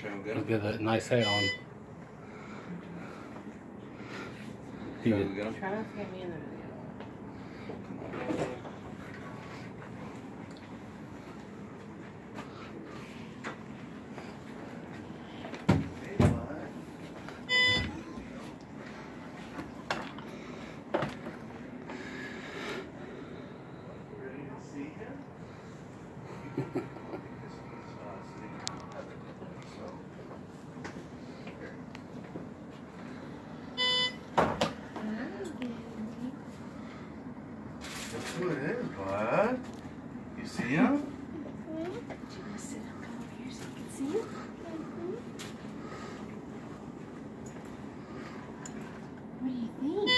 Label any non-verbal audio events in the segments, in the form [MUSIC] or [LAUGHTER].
Should I go get Look him? at that nice hat on. He Should I did. go get him? Try not to get me in the video. That's [LAUGHS] who it is, bud. You see him? Do you want to sit down? Over here so you can see it. What do you think?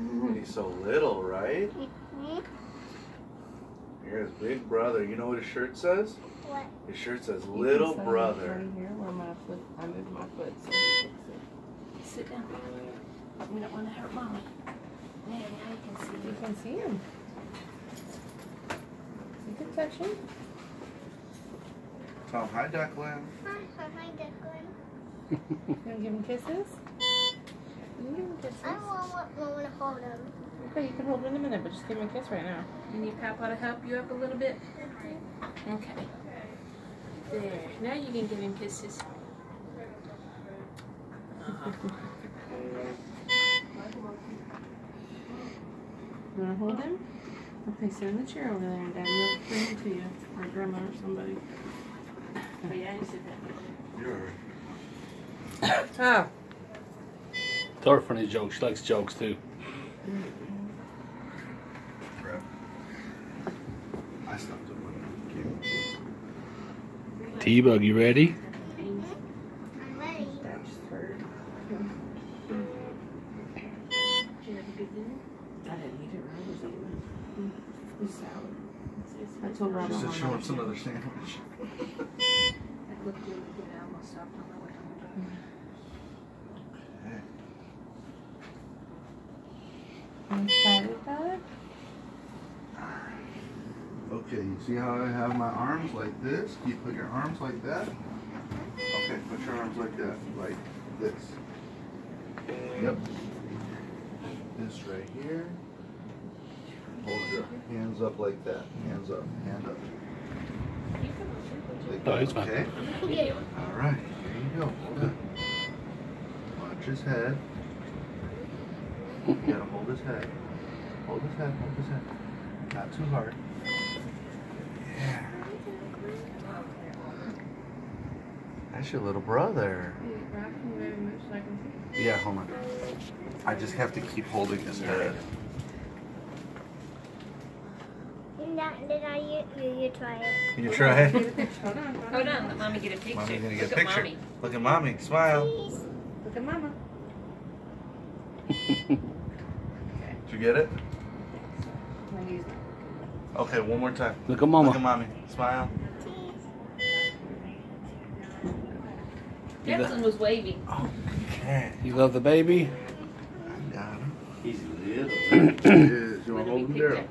Mm, he's so little, right? Here's big brother. You know what his shirt says? What? His shirt says little sit brother. Right here where my foot, I moved my foot so you can sit. Sit down. We don't want to hurt mommy. There, now you can see. him. You can see him. You can touch him. Tell him hi, Declan. Hi, hi, Declan. You want to give him kisses? You can give him kisses. I don't want, want, want to hold him. Okay, you can hold him in a minute, but just give him a kiss right now. You need Papa to help you up a little bit? Okay. There. Now you can give him kisses. You want to hold him? Okay, sit in the chair over there and Daddy will bring him to you. Or Grandma or somebody. Oh, yeah, you sit down. You're Oh. Tell her funny jokes. She likes jokes too. crap. I stopped. T Bug, you ready? It's salad. I told Rob She I said she wanted wants another sandwich. That looked really good. I almost stopped on my way home. Okay. You excited about it? Okay, you see how I have my arms like this? You put your arms like that. Okay, put your arms like that, like this. Yep. This right here. Hold your hands up like that. Hands up, hand up. Like Oh, that, he's fine. okay? Yeah. All right, there you go. Good. Watch his head. You gotta hold his head. Hold his head, hold his head. Not too hard. Yeah. That's your little brother. Rob, can you maybe move so I can see? Yeah, hold on. I just have to keep holding his head. And that, did I, you, you, you try it. Can you try it? Get a picture. Hold on. Hold on, let mommy get a picture. Mommy's gonna get Look a at picture. mommy. Look at mommy. Smile. Please. Look at Mama. [LAUGHS] Did you get it? Okay, one more time. Look at mama. Look at mommy. Smile. You, lo- Declan was waving. Okay. you love the baby? I got him. He's little. [CLEARS THROAT] Yes, you want to When hold we there?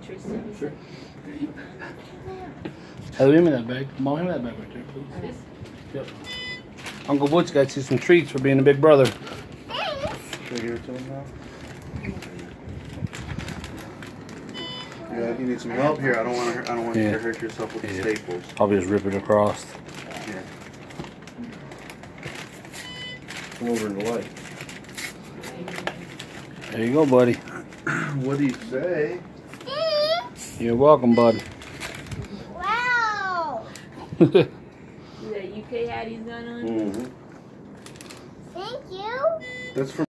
Sure. Hey, give me that bag. Mom, hand me that bag right there, please. Yep. Uncle Butch got you some treats for being a big brother. Should I give it to him now? Yeah, if you need some help here, I don't want to. I don't want you to hurt yourself with the staples. I'll just rip it across. Yeah. Come over in the light. There you go, buddy. [CLEARS THROAT] What do you say? Thanks. You're welcome, bud. Wow. Is that UK hat he's got on? Mm-hmm. Thank you. That's for